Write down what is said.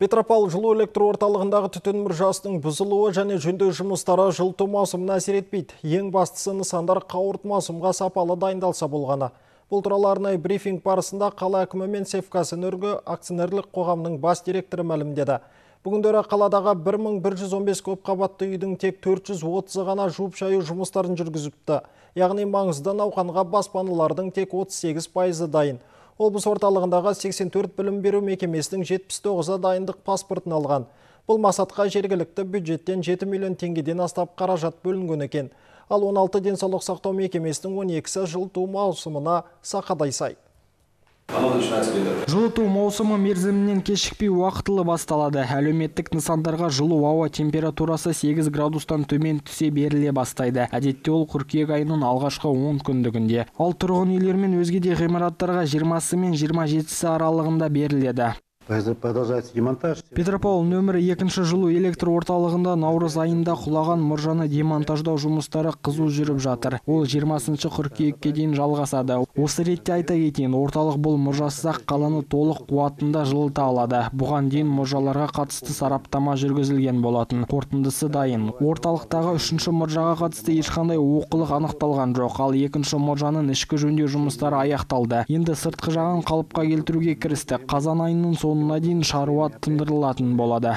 Петропавл жылу электр орталығындағы түтін мұржасының бұзылуы және жөндеу жұмыстары жылыту маусымына әсер етпейді. Ең бастысы нысандар қауырт маусымға сапалы дайындалса болғаны. Бұл туралы брифинг барысында қала әкімі мен Севкасэнерго акционерлік қоғамның бас директоры мәлімдеді. Бүгіндері қаладағы 1115 көп қабатты үйдің тек 430 ғана жуып шаю жұмыстарын жүргізіпті. Яғни маңызды науқанға баспанылардың тек 38 пайызы дайын облыс орталығындағы 84 білім беру мекемесінің 79-ы дайындық паспортын алған. Бұл масатқа жергілікті бюджеттен 7 миллион теңгеден астап қаражат бөлінген екен. Ал 16 денсаулық сақтау мекемесінің 12-сі жылыту маусымына сақадай сай. Жылыту маусымы мерзімінен кешікпей уақытылы басталады. Әлеуметтік нысандарға жылу ауа температурасы 8 градустан төмен түсе беріле бастайды. Әдетте ол қыркүйек айының алғашқы 10 күндігінде. Ал тұрғын үйлер мен өзге де ғимараттарға 20 мен 27 аралығында беріледі. Петропавл нөмірі екінші жылу электр орталығында наурыз айында құлаған мұржаны демонтаждау жұмыстары қызу жүріп жатыр. Ол 20 қыркүйекке дейін жалғасады. Осы ретте айта кетейін орталық бұл мұржасыз ақ қаланы толық қуатында жылыта алады. Бұған дейін мұржаларға қатысты сараптама жүргізілген болатын. Қорытындысы дайын. Орталықтағы үшінші мұржаға қатысты ешқандай олқылық анықталған жоқ. Ал екінші мұржаның ішкі жөндеу жұмыстары аяқталды. Енді сыртқы жағын қалыпқа келтіруге кірісті қазан айының соңына дейін шаруа тындырылатын болады